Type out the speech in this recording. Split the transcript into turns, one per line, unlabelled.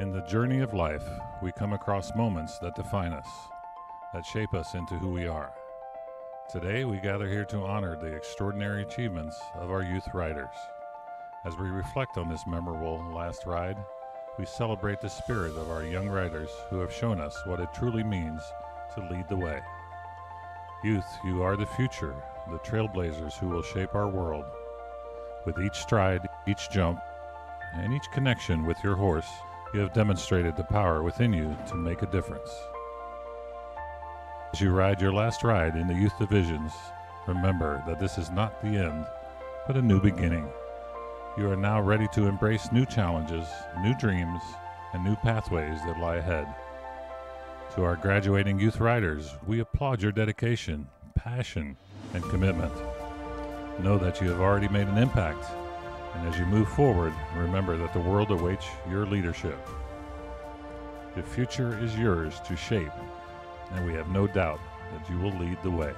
In the journey of life, we come across moments that define us, that shape us into who we are. Today, we gather here to honor the extraordinary achievements of our youth riders. As we reflect on this memorable last ride, we celebrate the spirit of our young riders who have shown us what it truly means to lead the way. Youth, you are the future, the trailblazers who will shape our world. With each stride, each jump, and each connection with your horse, you have demonstrated the power within you to make a difference. As you ride your last ride in the youth divisions, remember that this is not the end, but a new beginning. You are now ready to embrace new challenges, new dreams, and new pathways that lie ahead. To our graduating youth riders, we applaud your dedication, passion, and commitment. Know that you have already made an impact and as you move forward, remember that the world awaits your leadership. The future is yours to shape, and we have no doubt that you will lead the way.